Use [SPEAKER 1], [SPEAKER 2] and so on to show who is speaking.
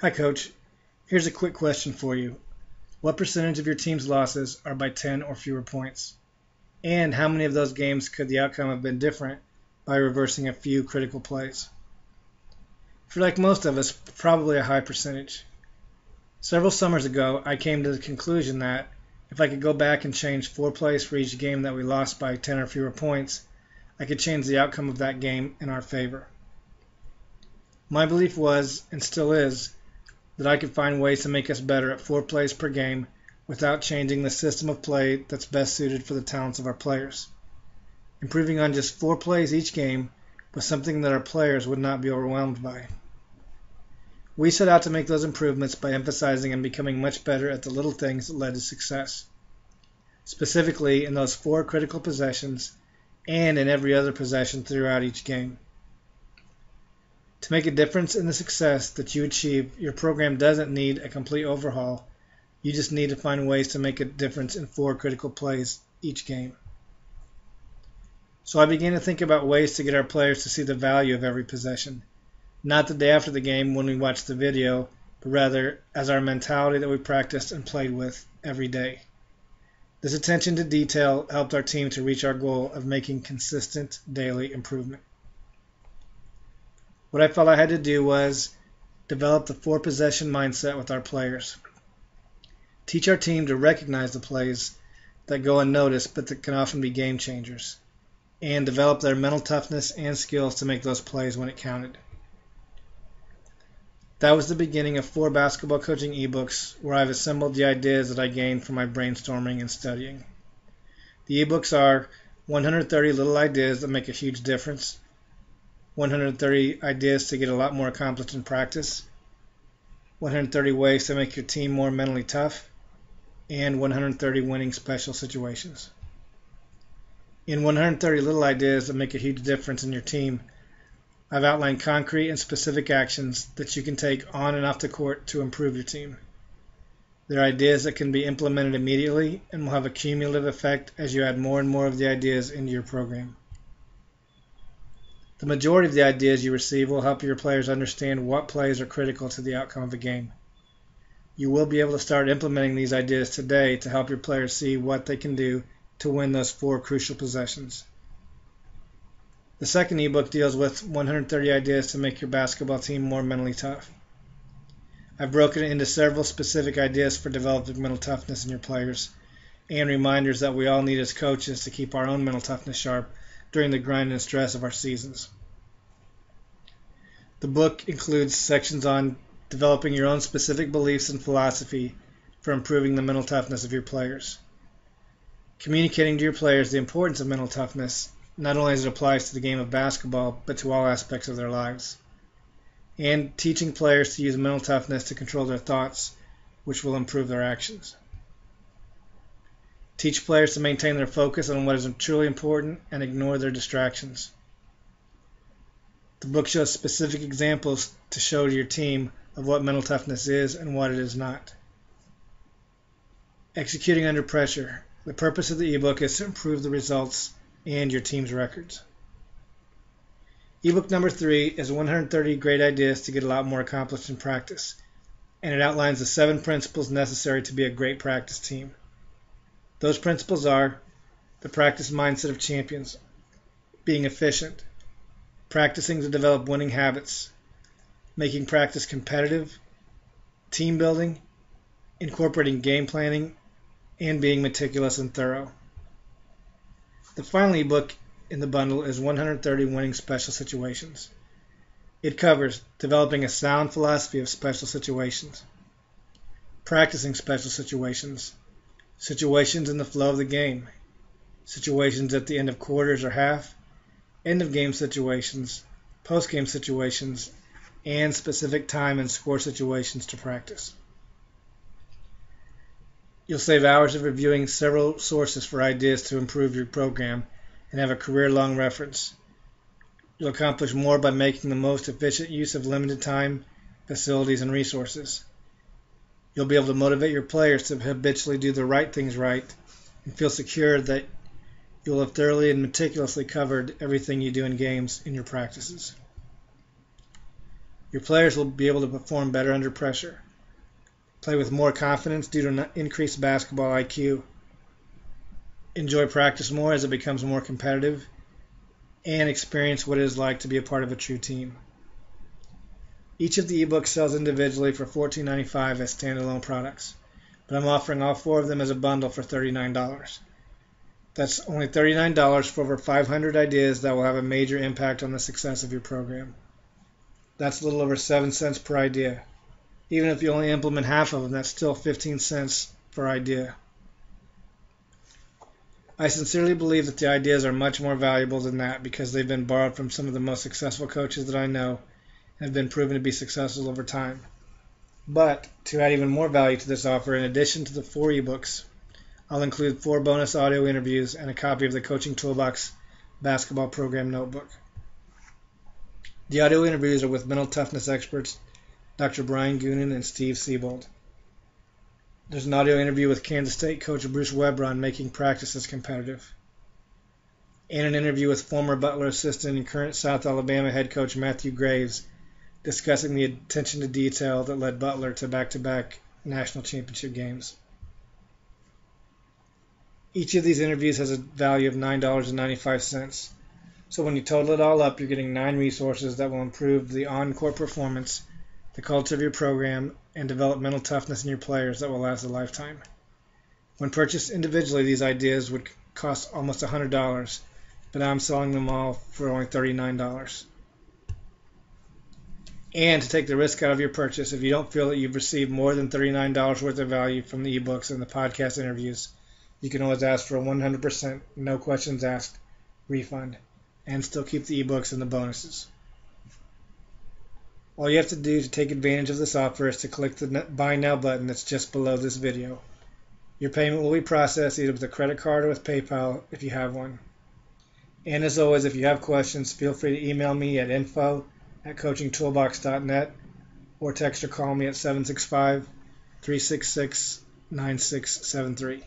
[SPEAKER 1] Hi, Coach. Here's a quick question for you. What percentage of your team's losses are by 10 or fewer points? And how many of those games could the outcome have been different by reversing a few critical plays? For like most of us, probably a high percentage. Several summers ago, I came to the conclusion that if I could go back and change four plays for each game that we lost by 10 or fewer points, I could change the outcome of that game in our favor. My belief was, and still is, that I could find ways to make us better at four plays per game without changing the system of play that's best suited for the talents of our players. Improving on just four plays each game was something that our players would not be overwhelmed by. We set out to make those improvements by emphasizing and becoming much better at the little things that led to success. Specifically, in those four critical possessions and in every other possession throughout each game. To make a difference in the success that you achieve, your program doesn't need a complete overhaul. You just need to find ways to make a difference in four critical plays each game. So I began to think about ways to get our players to see the value of every possession. Not the day after the game when we watched the video, but rather as our mentality that we practiced and played with every day. This attention to detail helped our team to reach our goal of making consistent daily improvement. What I felt I had to do was develop the four possession mindset with our players. Teach our team to recognize the plays that go unnoticed but that can often be game changers, and develop their mental toughness and skills to make those plays when it counted. That was the beginning of four basketball coaching ebooks where I've assembled the ideas that I gained from my brainstorming and studying. The ebooks are 130 little ideas that make a huge difference, 130 ideas to get a lot more accomplished in practice, 130 ways to make your team more mentally tough, and 130 winning special situations. In 130 little ideas that make a huge difference in your team, I've outlined concrete and specific actions that you can take on and off the court to improve your team. They're ideas that can be implemented immediately and will have a cumulative effect as you add more and more of the ideas into your program. The majority of the ideas you receive will help your players understand what plays are critical to the outcome of a game. You will be able to start implementing these ideas today to help your players see what they can do to win those four crucial possessions. The second ebook deals with 130 ideas to make your basketball team more mentally tough. I've broken it into several specific ideas for developing mental toughness in your players and reminders that we all need as coaches to keep our own mental toughness sharp during the grind and stress of our seasons. The book includes sections on developing your own specific beliefs and philosophy for improving the mental toughness of your players. Communicating to your players the importance of mental toughness, not only as it applies to the game of basketball, but to all aspects of their lives. And teaching players to use mental toughness to control their thoughts, which will improve their actions. Teach players to maintain their focus on what is truly important and ignore their distractions. The book shows specific examples to show to your team of what mental toughness is and what it is not. Executing under pressure. The purpose of the ebook is to improve the results and your team's records. Ebook number three is 130 great ideas to get a lot more accomplished in practice, and it outlines the seven principles necessary to be a great practice team. Those principles are the practice mindset of champions, being efficient, practicing to develop winning habits, making practice competitive, team building, incorporating game planning, and being meticulous and thorough. The final ebook in the bundle is 130 Winning Special Situations. It covers developing a sound philosophy of special situations, practicing special situations, situations in the flow of the game, situations at the end of quarters or half, end of game situations, post game situations, and specific time and score situations to practice. You'll save hours of reviewing several sources for ideas to improve your program and have a career long reference. You'll accomplish more by making the most efficient use of limited time, facilities, and resources. You'll be able to motivate your players to habitually do the right things right and feel secure that you will have thoroughly and meticulously covered everything you do in games in your practices. Your players will be able to perform better under pressure, play with more confidence due to an increased basketball IQ, enjoy practice more as it becomes more competitive, and experience what it is like to be a part of a true team. Each of the ebooks sells individually for $14.95 as standalone products, but I'm offering all four of them as a bundle for $39. That's only $39 for over 500 ideas that will have a major impact on the success of your program. That's a little over 7 cents per idea. Even if you only implement half of them, that's still 15 cents per idea. I sincerely believe that the ideas are much more valuable than that because they've been borrowed from some of the most successful coaches that I know have been proven to be successful over time. But to add even more value to this offer, in addition to the four ebooks, I'll include four bonus audio interviews and a copy of the Coaching Toolbox Basketball Program Notebook. The audio interviews are with mental toughness experts Dr. Brian Goonan and Steve Siebold. There's an audio interview with Kansas State coach Bruce Weber on making practices competitive. And an interview with former Butler assistant and current South Alabama head coach Matthew Graves discussing the attention to detail that led Butler to back to back national championship games. Each of these interviews has a value of $9.95. So when you total it all up, you're getting nine resources that will improve the on court performance, the culture of your program, and developmental toughness in your players that will last a lifetime. When purchased individually, these ideas would cost almost $100, but I'm selling them all for only $39. And to take the risk out of your purchase, if you don't feel that you've received more than $39 worth of value from the ebooks and the podcast interviews, you can always ask for a 100% no questions asked refund and still keep the ebooks and the bonuses. All you have to do to take advantage of this offer is to click the Buy Now button that's just below this video. Your payment will be processed either with a credit card or with PayPal if you have one. And as always, if you have questions, feel free to email me at info at coachingtoolbox.net or text or call me at 765 366 9673.